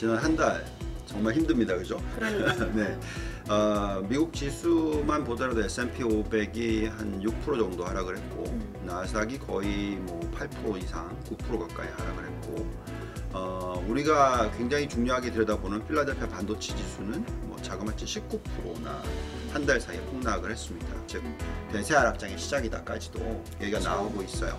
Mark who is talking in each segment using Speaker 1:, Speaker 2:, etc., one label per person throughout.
Speaker 1: 지난 한 달 정말 힘듭니다, 그죠? 네. 어, 미국 지수만 보더라도 S&P 500이 한 6% 정도 하락을 했고
Speaker 2: 음.
Speaker 1: 나스닥이 거의 뭐 8% 이상, 9% 가까이 하락을 했고 어, 우리가 굉장히 중요하게 들여다보는 필라델피아 반도체 지수는 뭐 자그마치 19%나 한 달 사이에 폭락을 했습니다. 즉 대세 하락장의 시작이다까지도 얘기가 나오고 있어요.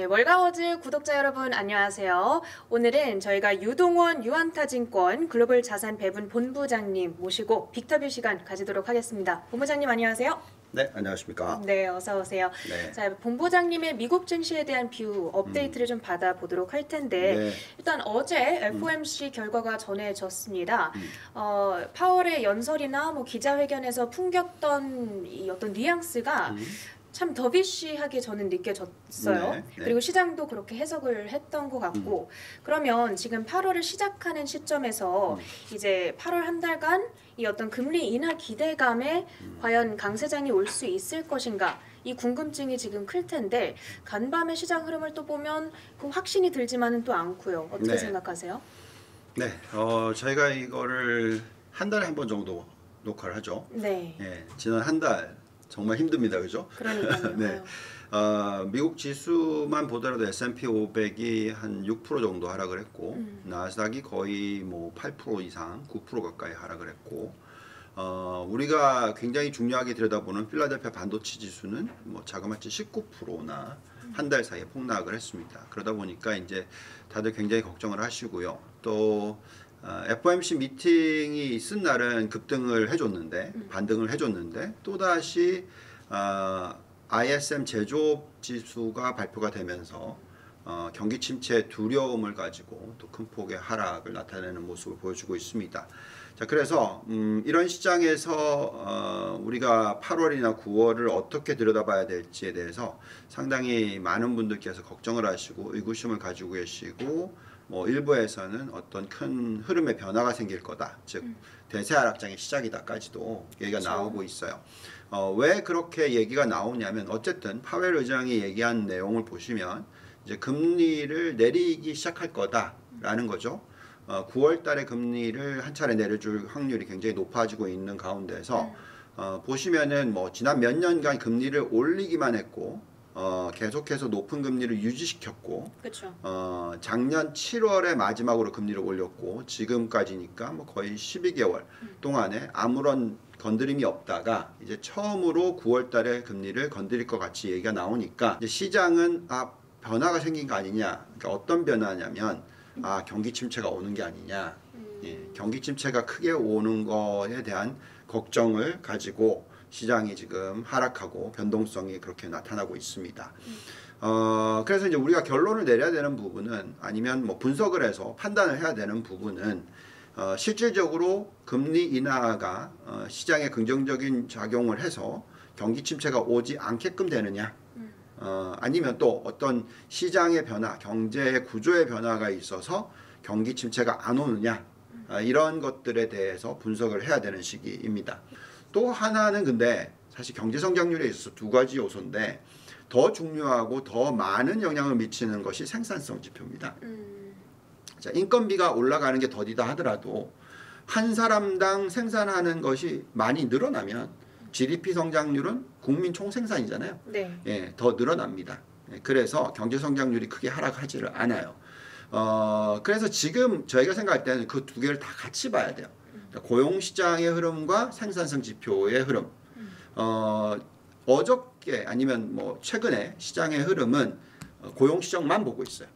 Speaker 2: 네, 월가워즈 구독자 여러분 안녕하세요. 오늘은 저희가 유동원 유안타증권 글로벌 자산 배분 본부장님 모시고 빅터뷰 시간 가지도록 하겠습니다. 본부장님 안녕하세요.
Speaker 1: 네, 안녕하십니까?
Speaker 2: 네, 어서 오세요.
Speaker 1: 네.
Speaker 2: 자, 본부장님의 미국 증시에 대한 view 업데이트를 좀 받아보도록 할 텐데
Speaker 1: 네.
Speaker 2: 일단 어제 FOMC 결과가 전해졌습니다.
Speaker 1: 음.
Speaker 2: 어, 파월의 연설이나 뭐 기자회견에서 풍겼던 이 어떤 뉘앙스가
Speaker 1: 음.
Speaker 2: 참 더비쉬하게 저는 느껴졌어요.
Speaker 1: 네, 네.
Speaker 2: 그리고 시장도 그렇게 해석을 했던 것 같고 그러면 지금 8월을 시작하는 시점에서
Speaker 1: 음.
Speaker 2: 이제 8월 한 달간 이 어떤 금리 인하 기대감에
Speaker 1: 음.
Speaker 2: 과연 강세장이 올 수 있을 것인가 이 궁금증이 지금 클 텐데 간밤의 시장 흐름을 또 보면 그 확신이 들지만은 또 않고요. 어떻게
Speaker 1: 네.
Speaker 2: 생각하세요?
Speaker 1: 네, 어, 저희가 이거를 한 달에 한 번 정도 녹화를 하죠.
Speaker 2: 네.
Speaker 1: 예, 지난 한 달 정말 힘듭니다, 그죠?
Speaker 2: 그러니까요.
Speaker 1: 네. 어, 미국 지수만 보더라도 S&P 500이 한 6% 정도 하락을 했고
Speaker 2: 음.
Speaker 1: 나스닥이 거의 뭐 8% 이상, 9% 가까이 하락을 했고 어, 우리가 굉장히 중요하게 들여다보는 필라델피아 반도체 지수는 뭐 자그마치 19%나 한달 사이에 폭락을 했습니다. 그러다 보니까 이제 다들 굉장히 걱정을 하시고요. 또 어, FOMC 미팅이 있은 날은 급등을 해줬는데 반등을 해줬는데 또 다시 어, ISM 제조업 지수가 발표가 되면서 어, 경기 침체 두려움을 가지고 또 큰 폭의 하락을 나타내는 모습을 보여주고 있습니다. 자, 그래서 음, 이런 시장에서 어, 우리가 8월이나 9월을 어떻게 들여다봐야 될지에 대해서 상당히 많은 분들께서 걱정을 하시고 의구심을 가지고 계시고 뭐 일부에서는 어떤 큰 흐름의 변화가 생길 거다. 즉 대세 하락장의 시작이다까지도 얘기가
Speaker 2: 그렇죠.
Speaker 1: 나오고 있어요. 어, 왜 그렇게 얘기가 나오냐면 어쨌든 파웰 의장이 얘기한 내용을 보시면 이제 금리를 내리기 시작할 거다라는 거죠. 어, 9월 달에 금리를 한 차례 내려줄 확률이 굉장히 높아지고 있는 가운데서 어, 보시면은 뭐 지난 몇 년간 금리를 올리기만 했고 어, 계속해서 높은 금리를 유지시켰고
Speaker 2: 그렇죠.
Speaker 1: 어, 작년 7월에 마지막으로 금리를 올렸고 지금까지니까 뭐 거의 12개월 동안에 아무런 건드림이 없다가 이제 처음으로 9월 달에 금리를 건드릴 것 같이 얘기가 나오니까 이제 시장은 아 변화가 생긴 거 아니냐. 그러니까 어떤 변화냐면 아 경기 침체가 오는 게 아니냐. 예, 경기 침체가 크게 오는 거에 대한 걱정을 가지고 시장이 지금 하락하고 변동성이 그렇게 나타나고 있습니다. 어, 그래서 이제 우리가 결론을 내려야 되는 부분은 아니면 뭐 분석을 해서 판단을 해야 되는 부분은 어, 실질적으로 금리 인하가 어, 시장에 긍정적인 작용을 해서 경기 침체가 오지 않게끔 되느냐 어, 아니면 또 어떤 시장의 변화, 경제의 구조의 변화가 있어서 경기 침체가 안 오느냐 아, 이런 것들에 대해서 분석을 해야 되는 시기입니다. 또 하나는 근데 사실 경제 성장률에 있어서 두 가지 요소인데 더 중요하고 더 많은 영향을 미치는 것이 생산성 지표입니다.
Speaker 2: 음,
Speaker 1: 자, 인건비가 올라가는 게 더디다 하더라도 한 사람당 생산하는 것이 많이 늘어나면 GDP 성장률은 국민 총생산이잖아요.
Speaker 2: 네.
Speaker 1: 예, 더 늘어납니다. 예, 그래서 경제 성장률이 크게 하락하지를 않아요. 어, 그래서 지금 저희가 생각할 때는 그 두 개를 다 같이 봐야 돼요. 그러니까 고용 시장의 흐름과 생산성 지표의 흐름. 어, 어저께 아니면 뭐 최근에 시장의 흐름은 어, 고용 시장만 보고 있어요.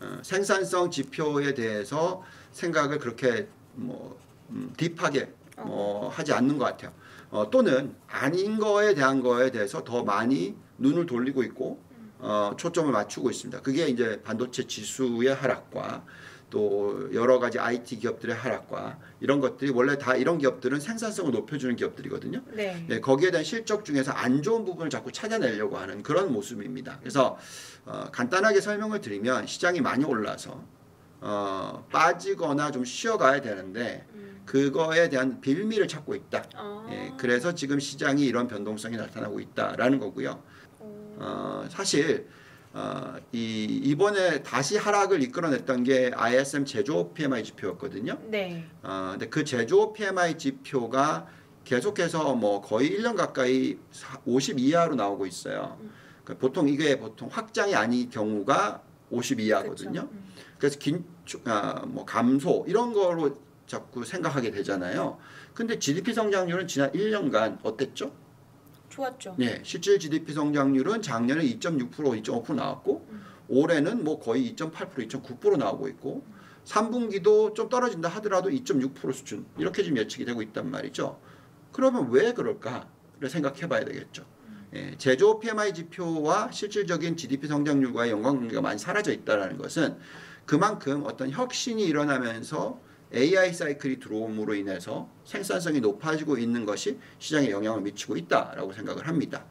Speaker 1: 어, 생산성 지표에 대해서 생각을 그렇게 뭐 음, 딥하게 뭐 하지 않는 것 같아요. 어, 또는 아닌 거에 대한 거에 대해서 더 많이 눈을 돌리고 있고 어, 초점을 맞추고 있습니다. 그게 이제 반도체 지수의 하락과 또 여러 가지 IT 기업들의 하락과 이런 것들이 원래 다 이런 기업들은 생산성을 높여주는 기업들이거든요.
Speaker 2: 네.
Speaker 1: 네, 거기에 대한 실적 중에서 안 좋은 부분을 자꾸 찾아내려고 하는 그런 모습입니다. 그래서 어, 간단하게 설명을 드리면 시장이 많이 올라서 어, 빠지거나 좀 쉬어가야 되는데 그거에 대한 빌미를 찾고 있다.
Speaker 2: 아.
Speaker 1: 예, 그래서 지금 시장이 이런 변동성이 나타나고 있다라는 거고요. 어, 사실 어, 이 이번에 다시 하락을 이끌어냈던 게 ISM 제조업 PMI 지표였거든요.
Speaker 2: 네.
Speaker 1: 어, 근데 그 제조업 PMI 지표가 계속해서 뭐 거의 1년 가까이 50 이하로 나오고 있어요. 그러니까 보통 이게 보통 확장이 아닌 경우가 50 이하거든요.
Speaker 2: 음.
Speaker 1: 그래서 긴, 아, 뭐 감소 이런 거로 자꾸 생각하게 되잖아요. 근데 GDP 성장률은 지난 1년간 어땠죠?
Speaker 2: 좋았죠.
Speaker 1: 예, 실질 GDP 성장률은 작년에 2.6% 2.5% 나왔고 올해는 뭐 거의 2.8% 2.9% 나오고 있고 3분기도 좀 떨어진다 하더라도 2.6% 수준 이렇게 지금 예측이 되고 있단 말이죠. 그러면 왜 그럴까를 생각해 봐야 되겠죠. 예, 제조 PMI 지표와 실질적인 GDP 성장률과의 연관관계가 많이 사라져 있다는 것은 그만큼 어떤 혁신이 일어나면서 AI 사이클이 들어옴으로 인해서 생산성이 높아지고 있는 것이 시장에 영향을 미치고 있다라고 생각을 합니다.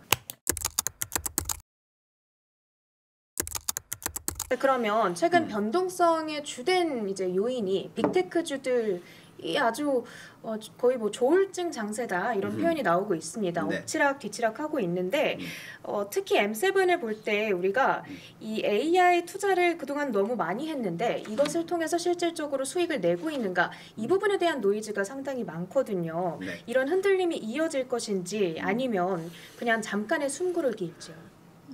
Speaker 2: 네, 그러면 최근
Speaker 1: 음.
Speaker 2: 변동성의 주된 이제 요인이 빅테크주들 이 아주 어, 거의 뭐 조울증 장세다 이런
Speaker 1: 음흠.
Speaker 2: 표현이 나오고 있습니다.
Speaker 1: 네.
Speaker 2: 엎치락 뒤치락 하고 있는데
Speaker 1: 음.
Speaker 2: 어, 특히 M7을 볼 때 우리가
Speaker 1: 음.
Speaker 2: 이 AI 투자를 그동안 너무 많이 했는데 이것을 통해서 실질적으로 수익을 내고 있는가 이 부분에 대한 노이즈가 상당히 많거든요.
Speaker 1: 네.
Speaker 2: 이런 흔들림이 이어질 것인지 아니면 그냥 잠깐의 숨고르기일지요.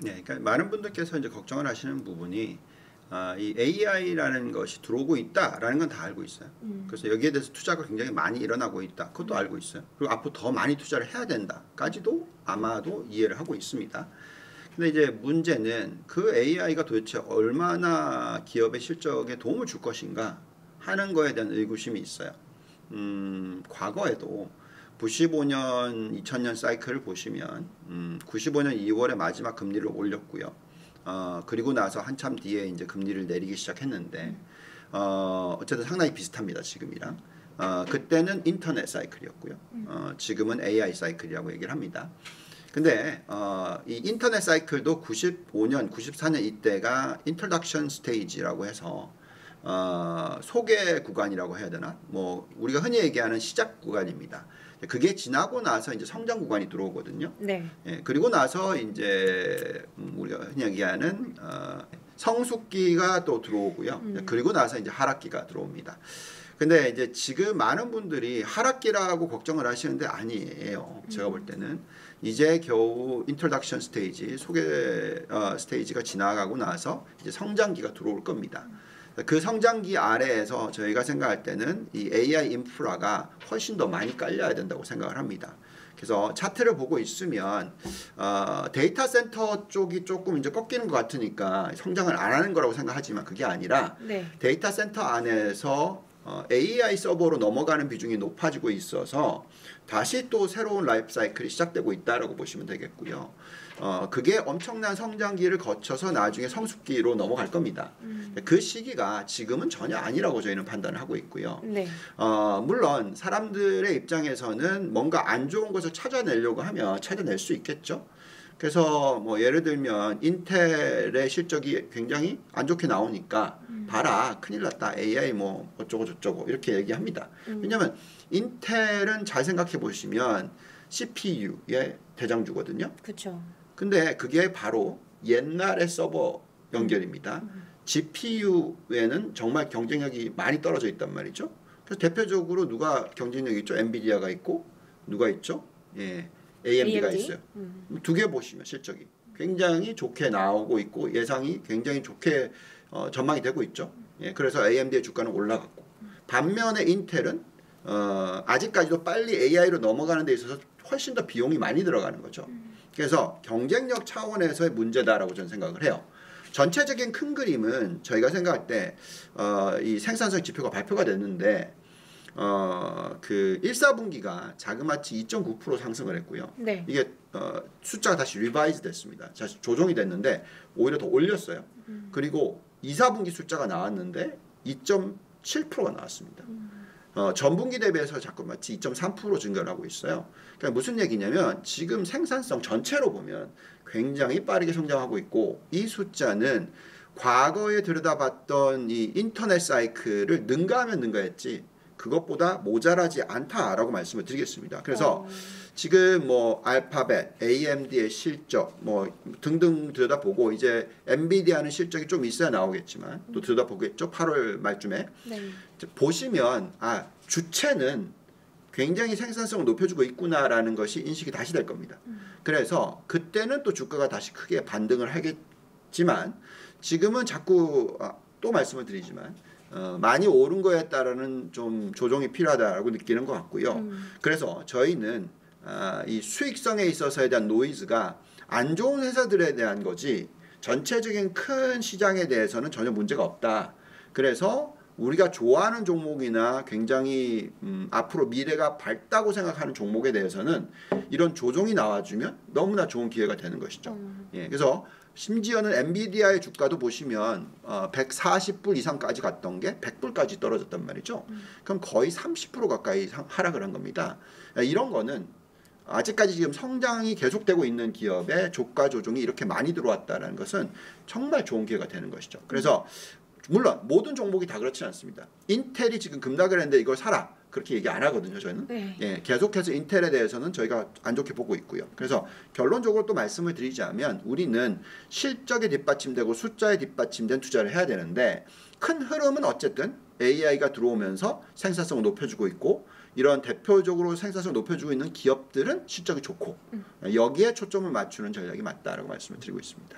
Speaker 1: 네, 그러니까 많은 분들께서 이제 걱정을 하시는 부분이 아, 이 AI라는 것이 들어오고 있다라는 건 다 알고 있어요.
Speaker 2: 음.
Speaker 1: 그래서 여기에 대해서 투자가 굉장히 많이 일어나고 있다. 그것도 알고 있어요. 그리고 앞으로 더 많이 투자를 해야 된다까지도 아마도 이해를 하고 있습니다. 근데 이제 문제는 그 AI가 도대체 얼마나 기업의 실적에 도움을 줄 것인가 하는 거에 대한 의구심이 있어요. 음, 과거에도 95년, 2000년 사이클을 보시면 음, 95년 2월에 마지막 금리를 올렸고요. 어, 그리고 나서 한참 뒤에 이제 금리를 내리기 시작했는데 어, 어쨌든 상당히 비슷합니다 지금이랑. 어, 그때는 인터넷 사이클이었고요. 어, 지금은 AI 사이클이라고 얘기를 합니다. 근데 어, 이 인터넷 사이클도 95년, 94년 이때가 introduction stage라고 해서 어, 소개 구간이라고 해야 되나? 뭐 우리가 흔히 얘기하는 시작 구간입니다. 그게 지나고 나서 이제 성장 구간이 들어오거든요.
Speaker 2: 네.
Speaker 1: 예, 그리고 나서 이제 음, 우리가 흔히 얘기하는 어, 성숙기가 또 들어오고요.
Speaker 2: 음.
Speaker 1: 그리고 나서 이제 하락기가 들어옵니다. 근데 이제 지금 많은 분들이 하락기라고 걱정을 하시는데 아니에요. 제가 볼 때는 이제 겨우 introduction stage 소개 어, stage가 지나가고 나서 이제 성장기가 들어올 겁니다. 그 성장기 아래에서 저희가 생각할 때는 이 AI 인프라가 훨씬 더 많이 깔려야 된다고 생각을 합니다. 그래서 차트를 보고 있으면 어, 데이터 센터 쪽이 조금 이제 꺾이는 것 같으니까 성장을 안 하는 거라고 생각하지만 그게 아니라
Speaker 2: 네.
Speaker 1: 데이터 센터 안에서 어, AI 서버로 넘어가는 비중이 높아지고 있어서 다시 또 새로운 라이프 사이클이 시작되고 있다라고 보시면 되겠고요. 어, 그게 엄청난 성장기를 거쳐서 나중에 성숙기로 넘어갈 겁니다.
Speaker 2: 음.
Speaker 1: 그 시기가 지금은 전혀 아니라고 저희는 판단을 하고 있고요.
Speaker 2: 네.
Speaker 1: 어, 물론 사람들의 입장에서는 뭔가 안 좋은 것을 찾아내려고 하면 찾아낼 수 있겠죠. 그래서 뭐 예를 들면 인텔의 실적이 굉장히 안 좋게 나오니까 봐라 큰일 났다 AI 뭐 어쩌고 저쩌고 이렇게 얘기합니다.
Speaker 2: 음.
Speaker 1: 왜냐하면 인텔은 잘 생각해 보시면 CPU의 대장주거든요.
Speaker 2: 그렇죠.
Speaker 1: 근데 그게 바로 옛날의 서버 연결입니다. GPU에는 정말 경쟁력이 많이 떨어져 있단 말이죠. 그래서 대표적으로 누가 경쟁력 있죠? 엔비디아가 있고 누가 있죠? 예, AMD가
Speaker 2: AMD?
Speaker 1: 있어요.
Speaker 2: 음.
Speaker 1: 두개 보시면 실적이 굉장히 좋게 나오고 있고 예상이 굉장히 좋게 어, 전망이 되고 있죠. 예, 그래서 AMD의 주가는 올라갔고 반면에 인텔은 어, 아직까지도 빨리 AI로 넘어가는 데 있어서 훨씬 더 비용이 많이 들어가는 거죠. 그래서 경쟁력 차원에서의 문제다라고 저는 생각을 해요. 전체적인 큰 그림은 저희가 생각할 때, 어, 이 생산성 지표가 발표가 됐는데, 어, 그 1, 4분기가 자그마치 2.9% 상승을 했고요.
Speaker 2: 네.
Speaker 1: 이게 어, 숫자가 다시 revise 됐습니다. 다시 조정이 됐는데 오히려 더 올렸어요. 그리고 2, 4분기 숫자가 나왔는데 2.7%가 나왔습니다. 어, 전분기 대비해서 자그마치 2.3% 증가를 하고 있어요. 그러니까 무슨 얘기냐면 지금 생산성 전체로 보면 굉장히 빠르게 성장하고 있고 이 숫자는 과거에 들여다봤던 이 인터넷 사이클을 능가하면 능가했지 그것보다 모자라지 않다라고 말씀을 드리겠습니다. 그래서
Speaker 2: 어,
Speaker 1: 지금 뭐 알파벳, AMD의 실적 뭐 등등 들여다보고 이제 엔비디아는 실적이 좀 있어야 나오겠지만 또 들여다보겠죠. 8월 말쯤에
Speaker 2: 네.
Speaker 1: 보시면 아 주체는 굉장히 생산성을 높여주고 있구나라는 것이 인식이 다시 될 겁니다. 그래서 그때는 또 주가가 다시 크게 반등을 하겠지만 지금은 자꾸 아, 또 말씀을 드리지만 어, 많이 오른 거에 따르는 좀 조정이 필요하다라고 느끼는 것 같고요.
Speaker 2: 음.
Speaker 1: 그래서 저희는 아, 이 수익성에 있어서에 대한 노이즈가 안 좋은 회사들에 대한 거지 전체적인 큰 시장에 대해서는 전혀 문제가 없다. 그래서 우리가 좋아하는 종목이나 굉장히 음, 앞으로 미래가 밝다고 생각하는 종목에 대해서는 이런 조정이 나와주면 너무나 좋은 기회가 되는 것이죠.
Speaker 2: 음.
Speaker 1: 예, 그래서 심지어는 엔비디아의 주가도 보시면 어, 140불 이상까지 갔던 게 100불까지 떨어졌단 말이죠. 그럼 거의 30% 가까이 상- 하락을 한 겁니다. 야, 이런 거는 아직까지 지금 성장이 계속되고 있는 기업의 주가 조정이 이렇게 많이 들어왔다는 것은 정말 좋은 기회가 되는 것이죠. 그래서 물론 모든 종목이 다 그렇지 않습니다. 인텔이 지금 급락을 했는데 이걸 사라 그렇게 얘기 안 하거든요. 저희는
Speaker 2: 네.
Speaker 1: 예, 계속해서 인텔에 대해서는 저희가 안 좋게 보고 있고요. 그래서 결론적으로 또 말씀을 드리자면 우리는 실적에 뒷받침되고 숫자에 뒷받침된 투자를 해야 되는데 큰 흐름은 어쨌든 AI가 들어오면서 생산성을 높여주고 있고 이런 대표적으로 생산성을 높여주고 있는 기업들은 실적이 좋고 여기에 초점을 맞추는 전략이 맞다라고 말씀을 드리고 있습니다.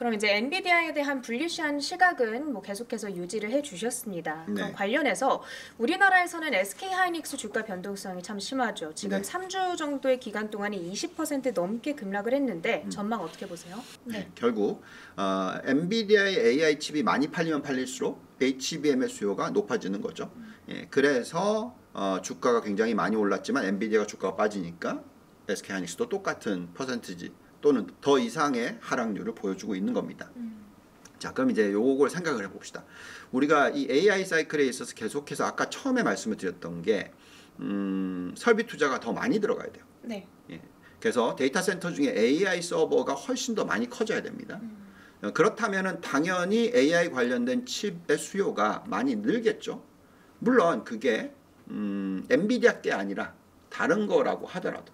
Speaker 2: 그럼 이제 엔비디아에 대한 불리시한 시각은 뭐 계속해서 유지를 해주셨습니다. 그럼
Speaker 1: 네.
Speaker 2: 관련해서 우리나라에서는 SK 하이닉스 주가 변동성이 참 심하죠. 지금
Speaker 1: 네.
Speaker 2: 3주 정도의 기간 동안에 20% 넘게 급락을 했는데
Speaker 1: 음.
Speaker 2: 전망 어떻게 보세요?
Speaker 1: 네, 결국 어, 엔비디아의 AI 칩이 많이 팔리면 팔릴수록 HBM의 수요가 높아지는 거죠. 예, 그래서 어, 주가가 굉장히 많이 올랐지만 엔비디아가 주가가 빠지니까 SK 하이닉스도 똑같은 퍼센티지 또는 더 이상의 하락률을 보여주고 있는 겁니다. 자, 그럼 이제 요걸 생각을 해봅시다. 우리가 이 AI 사이클에 있어서 계속해서 아까 처음에 말씀을 드렸던 게 음, 설비 투자가 더 많이 들어가야 돼요.
Speaker 2: 네.
Speaker 1: 예. 그래서 데이터 센터 중에 AI 서버가 훨씬 더 많이 커져야 됩니다. 어, 그렇다면은 당연히 AI 관련된 칩의 수요가 많이 늘겠죠. 물론 그게 음, 엔비디아 게 아니라 다른 거라고 하더라도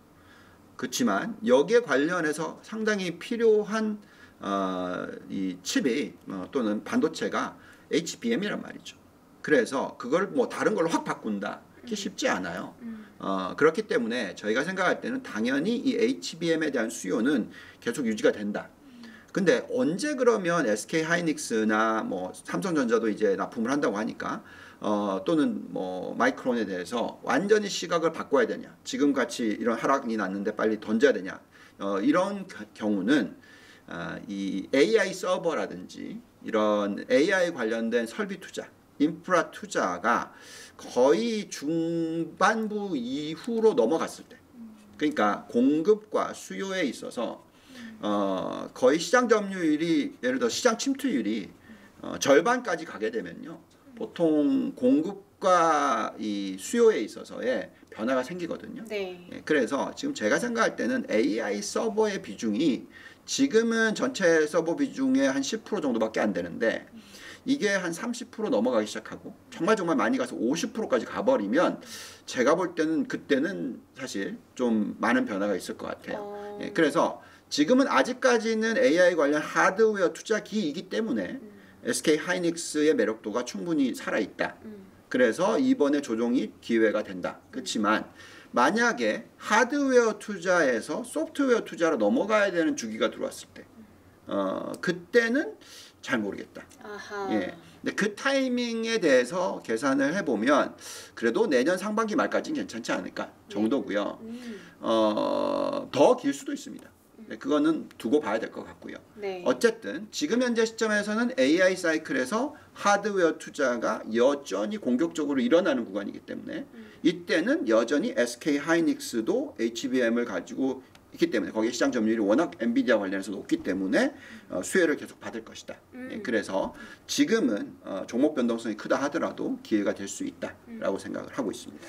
Speaker 1: 그렇지만 여기에 관련해서 상당히 필요한 어, 이 칩이 어, 또는 반도체가 HBM이란 말이죠. 그래서 그걸 뭐 다른 걸로 확 바꾼다. 그게 쉽지 않아요. 어, 그렇기 때문에 저희가 생각할 때는 당연히 이 HBM에 대한 수요는 계속 유지가 된다. 근데 언제 그러면 SK 하이닉스나 뭐 삼성전자도 이제 납품을 한다고 하니까 어, 또는 뭐 마이크론에 대해서 완전히 시각을 바꿔야 되냐? 지금 같이 이런 하락이 났는데 빨리 던져야 되냐? 어, 이런 겨- 경우는 아, 이 AI 서버라든지 이런 AI 관련된 설비 투자, 인프라 투자가 거의 중반부 이후로 넘어갔을 때, 그러니까 공급과 수요에 있어서 어, 거의 시장 점유율이 예를 들어 시장 침투율이 어, 절반까지 가게 되면요, 보통 공급과 이 수요에 있어서의 변화가 생기거든요.
Speaker 2: 네.
Speaker 1: 예, 그래서 지금 제가 생각할 때는 AI 서버의 비중이 지금은 전체 서버 비중의 한 10% 정도밖에 안 되는데 이게 한 30% 넘어가기 시작하고 정말 정말 많이 가서 50%까지 가버리면 제가 볼 때는 그때는 사실 좀 많은 변화가 있을 것 같아요.
Speaker 2: 어,
Speaker 1: 예, 그래서 지금은 아직까지는 AI 관련 하드웨어 투자기이기 때문에 SK 하이닉스의 매력도가 충분히 살아 있다.
Speaker 2: 음.
Speaker 1: 그래서 이번에 조정이 기회가 된다. 그렇지만 만약에 하드웨어 투자에서 소프트웨어 투자로 넘어가야 되는 주기가 들어왔을 때, 어 그때는 잘 모르겠다.
Speaker 2: 아하.
Speaker 1: 예. 근데 그 타이밍에 대해서 계산을 해보면 그래도 내년 상반기 말까지는 괜찮지 않을까 정도고요.
Speaker 2: 음.
Speaker 1: 어, 더 길 수도 있습니다. 네, 그거는 두고 봐야 될 것 같고요.
Speaker 2: 네.
Speaker 1: 어쨌든 지금 현재 시점에서는 AI 사이클에서 하드웨어 투자가 여전히 공격적으로 일어나는 구간이기 때문에 이때는 여전히 SK 하이닉스도 HBM을 가지고 있기 때문에 거기에 시장 점유율이 워낙 엔비디아 관련해서 높기 때문에 어, 수혜를 계속 받을 것이다.
Speaker 2: 음.
Speaker 1: 예, 그래서 지금은 어, 종목 변동성이 크다 하더라도 기회가 될 수 있다라고 생각을 하고 있습니다.